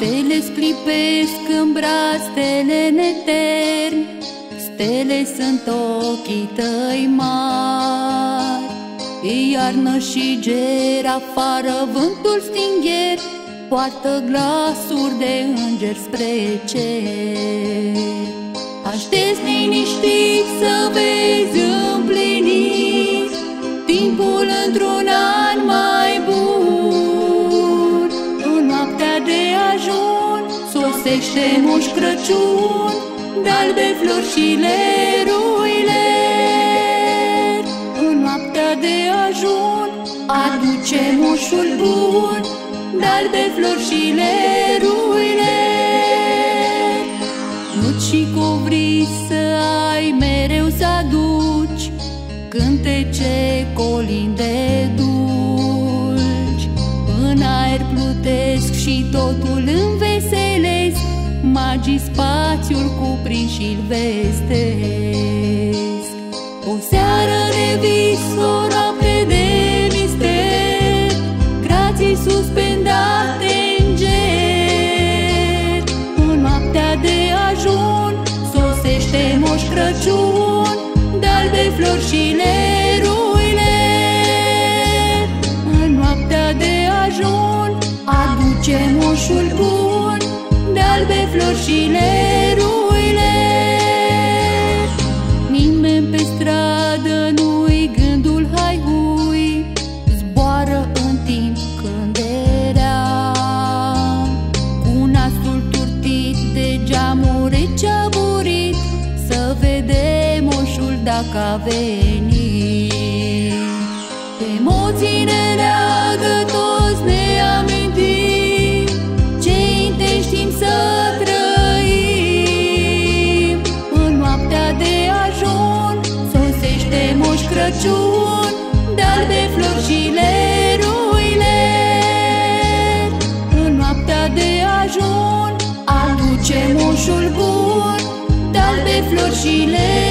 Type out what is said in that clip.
Stele sclipesc în brațele neterni, Stele sunt ochii tăi mari. E iarnă și ger, afară vântul stingher, Poartă glasuri de înger spre cer. Aștept liniștit să vezi împlinit Timpul într-un sosește Moș Crăciun De-albe flori și leruile. În noaptea de ajun aduce moșul bun De-albe flori și leruile. Nuci și covri să ai mereu să aduci Cântece colinde. dulci În aer plutesc și totul înveselesc Magii spațiul cuprind și-l vestesc. O seară de vis, o noapte de mister Grații suspendate Aduce moșul bun De-albe flori și leruile Nimeni pe stradă nu-i gândul hai hui Zboară în timp când era Cu nasul turtit de geamuri ce-a burit Să vedem moșul dacă a venit de flori și leruile În noaptea de ajun Aduce moșul bun Dar de flori și leruile